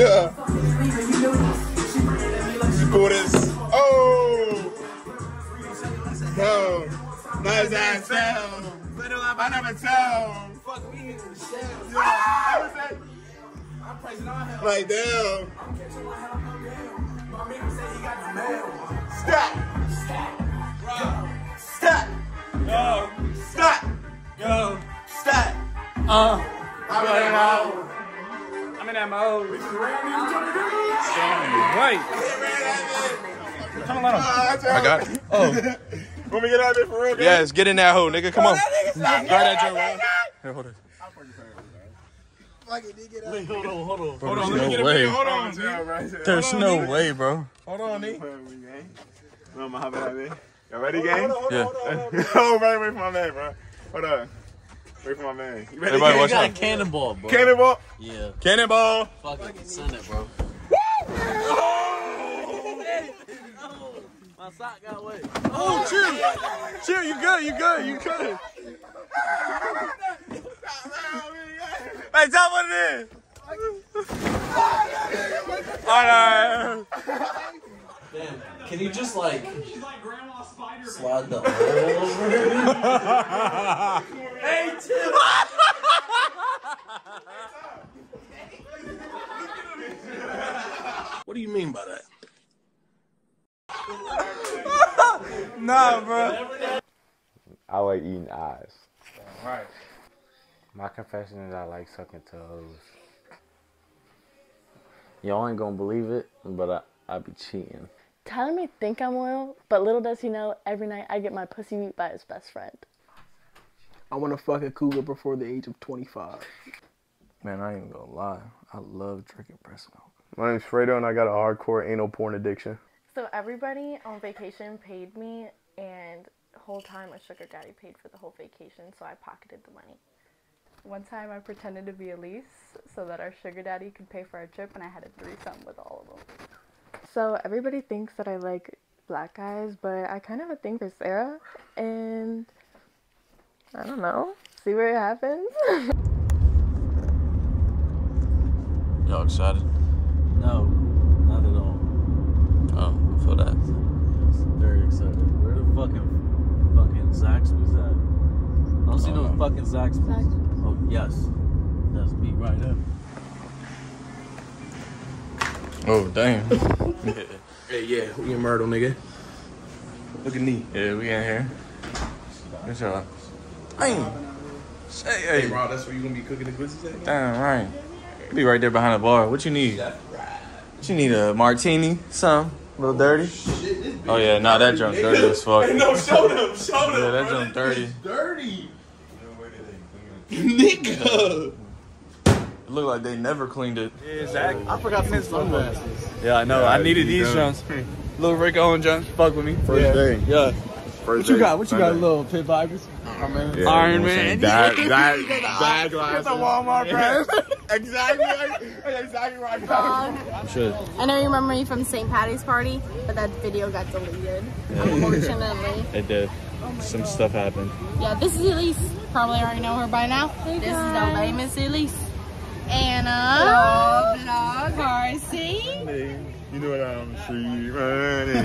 Yeah. This? Oh! Yo. Nice ass sound. I never tell. Fuck me. Yeah. I'm praising all hell. Like, damn. My man said he got the mail. Stop. Bro. Stop. Yo. Stop. Yo. Stop. Uh. I'm in that let him. Ah, I got it. Oh. Want me get out of there for real? Yes, get in that hole, nigga. Come oh, on. Grab Grab that joint, bro. Here, hold it. Wait, hold on, hold on. Hold on, let me get a way. video. Hold on, G. There's no way, bro. Hold on. I'm hop out there. Y'all ready, gang? Yeah. oh, man, wait for my man, bro. Hold on. Wait for my man. You ready, Everybody gang? watch got a out. cannonball, bro. Cannonball. Yeah, Cannonball. fuck it, send it, bro. My sock got wet. Oh, chill. Chill, you good, you good, you good. Hey, tell what it is. All right. Damn, can you just like slide the hole over? hey, Tim. What do you mean by that? Nah, bro. I like eating eyes. Right. My confession is I like sucking toes. Y'all ain't gonna believe it, but I, I be cheating. Tyler may think I'm loyal, but little does he know, every night I get my pussy beat by his best friend. I want to fuck a cougar before the age of 25. Man, I ain't even gonna lie. I love drinking breast milk. My name's Fredo, and I got a hardcore anal porn addiction. So everybody on vacation paid me, and whole time a sugar daddy paid for the whole vacation, so I pocketed the money. One time I pretended to be Elise so that our sugar daddy could pay for our trip, and I had a threesome with all of them. So everybody thinks that I like black guys, but I kind of have a thing for Sarah, and I don't know. See where it happens. Y'all excited? No, not at all. Oh, I feel that. Very excited. Where the fucking fucking Zaxby's at? I don't see no Uh, fucking Zaxby's. Oh yes, that's me right there. Oh, damn. yeah. Hey, yeah, we in Myrtle, nigga. Look at me. yeah, we in here. Good job. Damn. Say, hey, Hey, Rob, that's where you gonna be cooking the glizzies at? damn right. Be right there behind the bar. What you need? What you need? A martini? Some? A little oh, dirty? Oh yeah, nah, that junk dirty as fuck. No, show them, show them. Yeah, that bro. junk dirty. Dirty. Nigga. It look like they never cleaned it. Yeah, Zach. I forgot to sunglasses. Yeah, I know. Yeah, I needed you these done. jumps. Little Rick Owen jumps. Fuck with me. First day. Yeah. First What you got? What you got, Sunday. little Pit Vipers? Oh, man. Yeah, Iron you know what I'm Man. saying? Bad, bad, bad glasses. the Walmart Yeah. exactly. like- exactly what I got. Um, Should. I know you remember me from St. Patty's party, but that video got deleted. Unfortunately. It did. Oh Some stuff happened. Yeah, this is Elise. Probably already know her by now. this is the famous Elise. Anna. Vlog. Parsi. You know what I'm street running.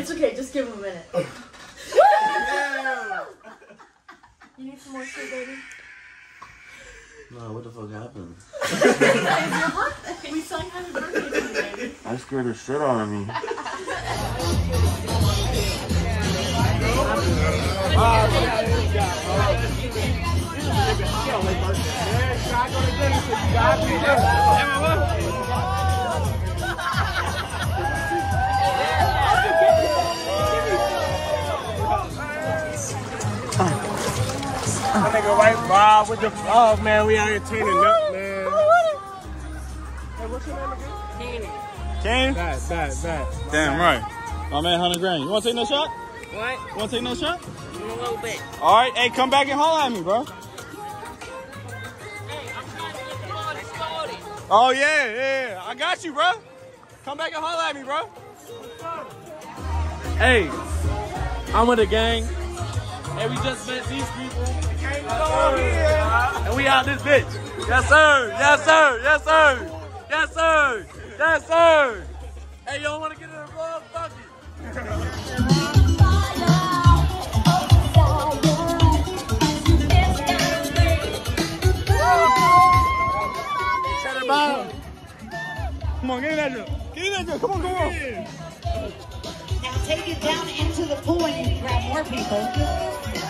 It's okay, just give him a minute. you need some more baby? No, what the fuck happened? we happy birthday to I scared the shit out of me. Happy birthday. Nigga right Bob with the oh man, we out here turning up, man. Hey, what's your name again? Kane? Kane? Bad, bad, bad. Damn right. My man, 100 grand. You want to take no shot? What? You want to take no shot? In a little bit. All right. Hey, come back and holler at me, bro. Hey, I'm trying to get the party started. Oh, yeah, yeah, yeah. I got you, bro. Come back and holler at me, bro. Hey, I'm with the gang. And we just met these people. And we out this bitch. Yes, sir. Yes, sir. Yes, sir. Yes, sir. Yes, sir. Hey, you don't want to get in the vlog? Fuck it. Come on, get in that joint. Get in that joint. Come on, come on. Now take it down into the pool and you can grab more people.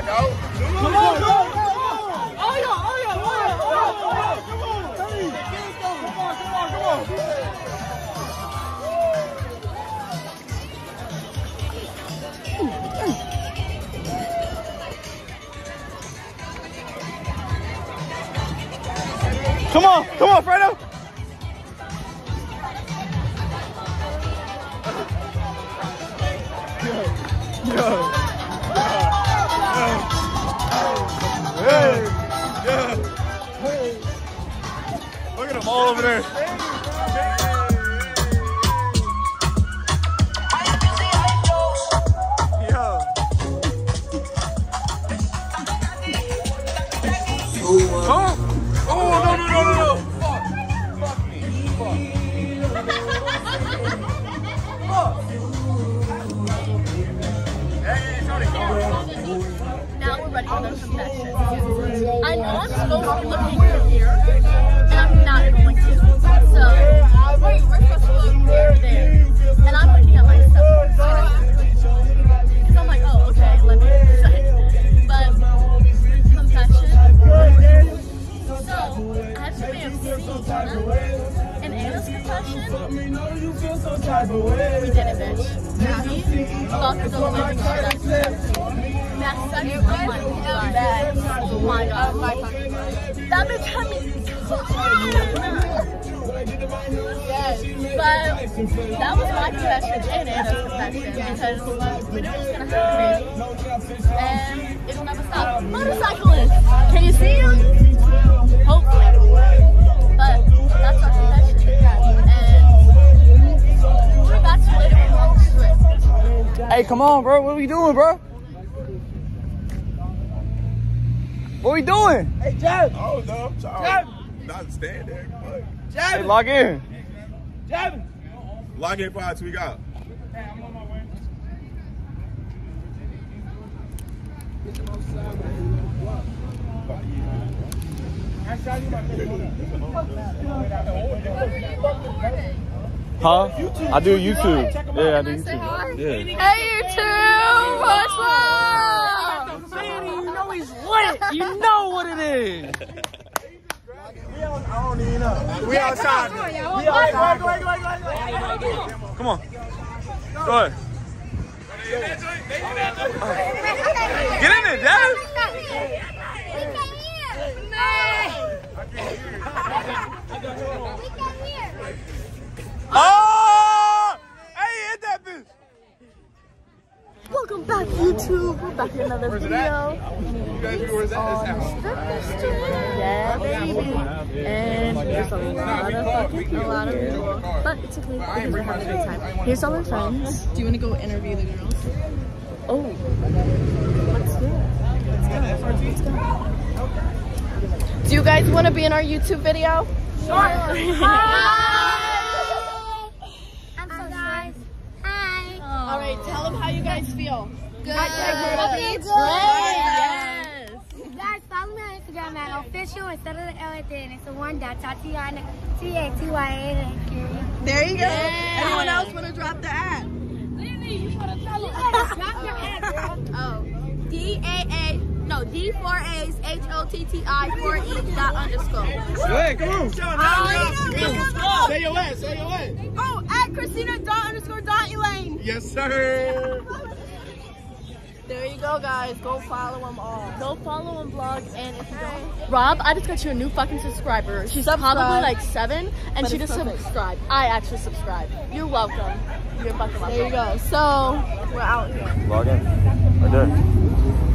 Back out. Come on, come on, come on. Oh, yeah, oh, on, Fredo. Hey. Look at them all over there. Yo. Oh, oh, The. I know I'm supposed to be looking here, that was my confession and Anna's confession because we knew it was gonna happen. And it'll never stop. Motorcyclist! Can you see him? Hopefully. But that's our confession. And we're about to let it walk straight. Hey, come on, bro. What are we doing, bro? What are we doing? Hey, Jab, Oh, no. Child. Not stand there. Fuck. Hey, log in. Jab. Lock in five tweak out. Huh? I do YouTube. Yeah, I do YouTube. Yeah. Hey, YouTube! What's up? You know he's lit. You know what it is. don't even know. We outside. We outside. Go ahead, go ahead, go ahead, go ahead. Come on. Go ahead. Get in there, Dad. Oh! Back in another video. You guys know where's that? That's Yeah, baby. And there's a lot of fucking a lot of people. But it's okay because we're having a good time. Here's all our friends. Do you want to go interview the girls? Oh. Let's do it. Let's go. Let's go. Do you guys want to be in our YouTube video? Sure. Hi. I'm so guys. Hi. All right, tell them how you guys feel. Good. Okay, good. Yes. Guys, follow me on Instagram at official instead of the L at the end. It's a one dot Tatiana T A T Y A N. There you go. Anyone else want to drop the ad? Drop your ad, girl. Oh. D A A. No, D four A's H O T T I four E dot underscore. Hey, come on. Oh, Say your way, say your way. oh, at Christina dot underscore dot Elaine. Yes, sir. There you go, guys. Go follow them all. Go follow and blog, and if you don't, Rob, I just got you a new fucking subscriber. She's Subscribe. probably like seven, and But she just perfect. subscribed. I actually subscribed. You're welcome. You're fucking welcome. There you go. So we're out here. Log in. Right there.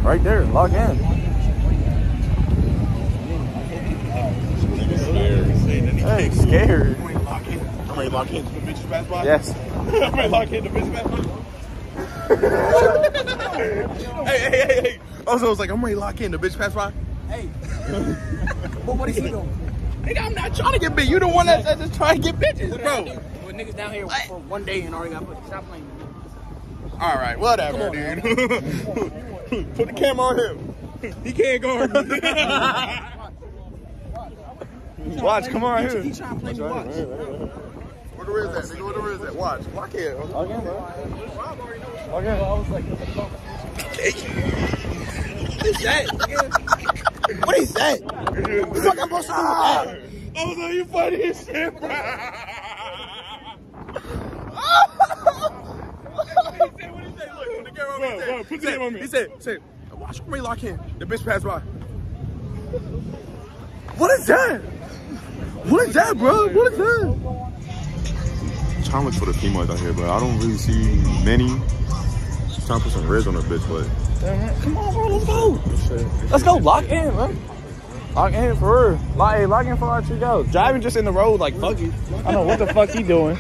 Right there. Log in. Hey, scared. I'm ready to lock in. I'm ready to lock in The bitches pass by? Yes. I'm ready to lock in. The bitches pass by? Hey, hey, hey, hey. Also, I was like, I'm ready to lock in. The bitch pass by? Hey. But what is he doing? Nigga, I'm not trying to get bit. You the one that's, that's just trying to get bitches, bro. Well, niggas down here for one day and already got put. Stop playing. All right, whatever, dude. Put the camera on him. He can't guard me. Watch, come on here. He trying to play me watch. Where the Riz at, nigga? Where the Riz at? Watch. Lock in. In, bro. Log in. What is that? Fuck, I'm supposed to do with that? Oh, no, you funny as shit, bro. Put the camera on me. He said, said, watch me lock in. The bitch passed by. What is that? What is that, bro? What is that? look for the females out here, but I don't really see many. Just trying to put some riz on the bitch, but Come on, bro. Let's go. Let's go. Lock in, bro. Lock in for real. Lock, hey, lock in for our two goes. Driving just in the road, like fuck you. I don't know what the fuck he doing.